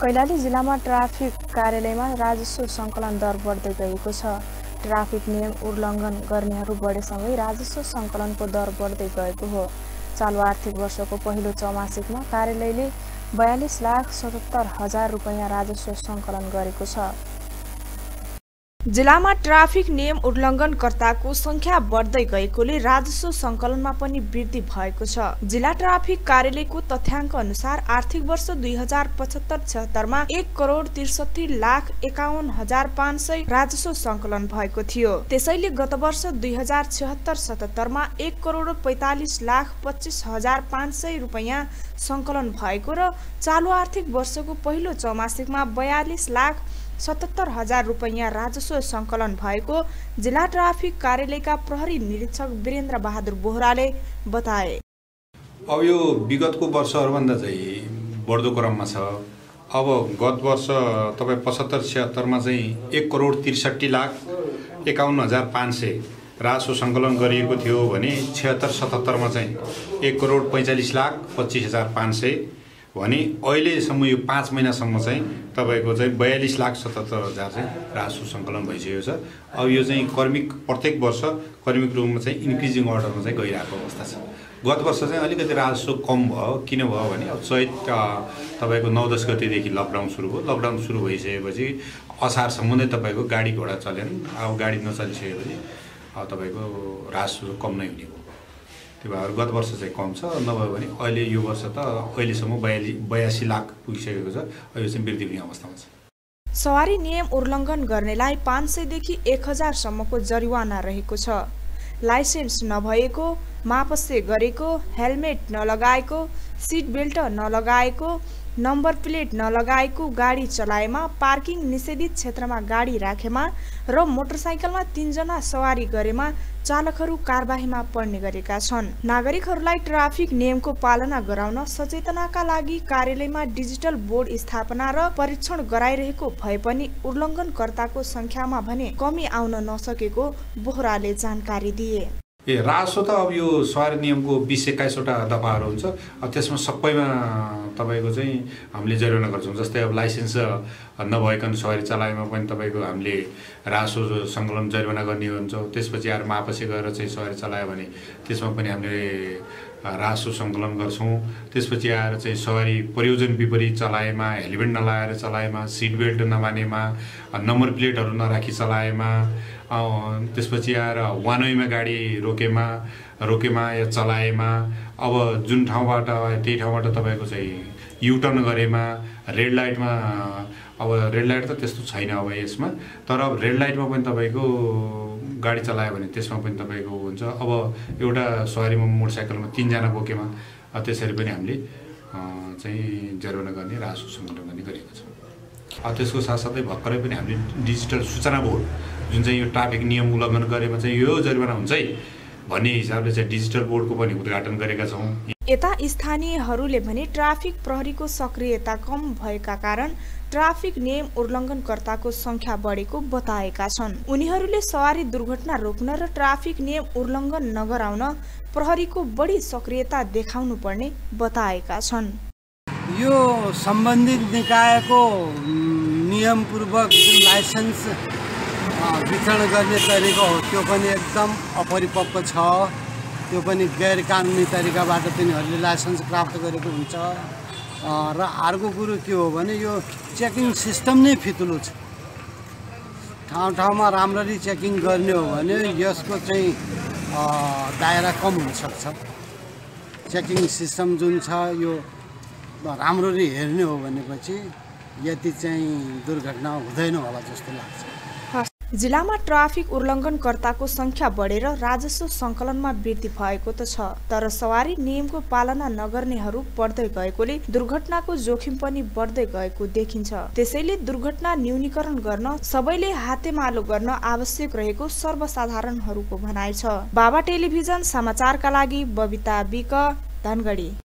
कैलाली जिल्लामा ट्राफिक कार्यालयमा राजस्व सङ्कलन दर बढ्दै गएको छ। ट्राफिक नियम उल्लङ्घन गर्नेहरू बढेसँगै राजस्व सङ्कलनको दर बढ्दै गएको हो। चालु आर्थिक वर्षको पहिलो चौमासिकमा कार्यालयले बयालिस लाख सतहत्तर हजार रुपियाँ राजस्व सङ्कलन गरेको छ। जिल्लामा ट्राफिक नियम उल्लङ्घनकर्ताको संख्या बढ्दै गएकोले राजस्व सङ्कलनमा पनि वृद्धि भएको छ। जिल्ला ट्राफिक कार्यालयको तथ्याङ्क अनुसार आर्थिक वर्ष दुई हजार पचहत्तर छत्तरमा एक करोड त्रिसठी लाख एकाउन्न हजार पाँच सय राजस्व सङ्कलन भएको थियो। त्यसैले गत वर्ष दुई हजार छत्तर सतहत्तरमा एक करोड पैँतालिस लाख पच्चिस हजार पाँच सय रुपियाँ सङ्कलन भएको र चालु आर्थिक वर्षको पहिलो चौमासिकमा बयालिस लाख सतहत्तर हजार रुपियाँ राजस्व सङ्कलन भएको जिल्ला ट्राफिक कार्यालयका प्रहरी निरीक्षक वीरेन्द्र बहादुर बोहराले बताए। अब यो विगतको वर्षहरूभन्दा चाहिँ बढ्दो क्रममा छ। अब गत वर्ष तपाईँ पचहत्तर छिहत्तरमा चाहिँ एक करोड त्रिसठी लाख एकाउन्न हजार पाँच सय राजस्व सङ्कलन गरिएको थियो भने छिहत्तर सतहत्तरमा चाहिँ एक करोड पैँचालिस लाख पच्चिस हजार पाँच सय भने अहिलेसम्म यो पाँच महिनासम्म चाहिँ तपाईँको चाहिँ बयालिस लाख सतहत्तर हजार चाहिँ राजस्व सङ्कलन भइसकेको छ। अब यो चाहिँ कर्मिक प्रत्येक वर्ष कर्मिक रूपमा चाहिँ इन्क्रिजिङ अर्डरमा चाहिँ गइरहेको अवस्था छ। गत वर्ष चाहिँ अलिकति राजस्व कम भयो। किन भयो भने अब चैत तपाईँको नौ दस गतिदेखि लकडाउन सुरु भयो। लकडाउन सुरु भइसकेपछि असारसम्म नै तपाईँको गाडी घोडा चलेन। अब गाडी नचलिसकेपछि तपाईँको राजस्व कम नै हुने भयो। त्यो भएर गत वर्ष चाहिँ कम छ नभए भने अहिले यो वर्ष त अहिलेसम्म बयाली बयासी लाख पुगिसकेको छ यो चाहिँ वृद्धि हुने अवस्थामा छ। सवारी नियम उल्लङ्घन गर्नेलाई पाँच सयदेखि एक हजारसम्मको जरिवाना रहेको छ। लाइसेन्स नभएको मापसे गरेको हेलमेट नलगाएको सिट बेल्ट नलगाएको नम्बर प्लेट नलगाएको गाडी चलाएमा पार्किङ निषेधित क्षेत्रमा गाडी राखेमा र मोटरसाइकलमा तिनजना सवारी गरेमा चालकहरू कारबाहीमा पर्ने गरेका छन्। नागरिकहरूलाई ट्राफिक नियमको पालना गराउन सचेतनाका लागि कार्यालयमा डिजिटल बोर्ड स्थापना र परीक्षण गराइरहेको भए पनि उल्लङ्घनकर्ताको सङ्ख्यामा भने कमी आउन नसकेको बोहराले जानकारी दिए। ए राजस्व त अब यो सवारी नियमको बिस एक्काइसवटा दफाहरू हुन्छ। त्यसमा सबैमा तपाईँको चाहिँ हामीले जरिवाना गर्छौँ। जस्तै अब लाइसेन्स नभइकन सवारी चलाएमा पनि तपाईँको हामीले राजस्व सङ्कलन जरिवाना गर्ने हुन्छौँ। त्यसपछि आएर मापसी गएर चाहिँ सवारी चलायो भने त्यसमा पनि हामीले राजस्व सङ्कलन गर्छौँ। त्यसपछि आएर चाहिँ सवारी प्रयोजन विपरीत चलाएमा हेलमेट नलाएर चलाएमा सिट बेल्ट नमानेमा नम्बर प्लेटहरू नराखी चलाएमा त्यसपछि आएर वान वेमा गाडी रोकेमा रोकेमा या चलाएमा अब जुन ठाउँबाट त्यही ठाउँबाट तपाईँको चाहिँ युटर्न गरेमा रेड लाइटमा अब रेड लाइट त त्यस्तो छैन अब यसमा तर अब रेड लाइटमा पनि तपाईँको गाडी चलायो भने त्यसमा पनि तपाईँको हुन्छ। अब एउटा सवारीमा मोटरसाइकलमा तिनजना बोकेमा त्यसरी पनि हामीले चाहिँ जरिवाना गर्ने राजस्व सङ्कलन गर्ने गरेको छ। त्यसको साथसाथै भर्खरै पनि हामीले डिजिटल सूचना बोर्ड जुन चाहिँ यो ट्राफिक नियम उल्लङ्घन गरेमा चाहिँ यो जरिवाना हुन्छ है भन्ने हिसाबले चाहिँ डिजिटल बोर्डको पनि उद्घाटन गरेका छौँ। यता स्थानीयहरूले भने ट्राफिक प्रहरीको सक्रियता कम भएका कारण ट्राफिक नियम उल्लङ्घनकर्ताको सङ्ख्या बढेको बताएका छन्। उनीहरूले सवारी दुर्घटना रोक्न र ट्राफिक नियम उल्लङ्घन नगराउन प्रहरीको बढी सक्रियता देखाउनु पर्ने बताएका छन्। यो सम्बन्धित निकायको नियमपूर्वक जुन लाइसेन्स वितरण गर्ने तरिका हो। त्यो पनि एकदम अपरिपक्व छ। त्यो पनि गैर कानुनी तरिकाबाट तिनीहरूले लाइसेन्स प्राप्त गरेको हुन्छ। र अर्को कुरो के हो भने यो चेकिङ सिस्टम नै फितुलो छ। ठाउँ ठाउँमा राम्ररी चेकिङ गर्ने हो भने यसको चाहिँ दायरा कम हुनसक्छ। चेकिङ सिस्टम जुन छ यो राम्ररी हेर्ने हो भनेपछि यति चाहिँ दुर्घटना हुँदैन होला जस्तो लाग्छ। जिल्लामा ट्राफिक उल्लङ्घनकर्ताको सङ्ख्या बढेर राजस्व सङ्कलनमा वृद्धि भएको त छ तर सवारी नियमको पालना नगर्नेहरू बढ्दै गएकोले दुर्घटनाको जोखिम पनि बढ्दै गएको देखिन्छ। त्यसैले दुर्घटना न्यूनीकरण गर्न सबैले हातेमालो गर्न आवश्यक रहेको सर्वसाधारणहरूको भनाइ छ। बाबा टेलिभिजन समाचारका लागि बबिता बिक धनगढी।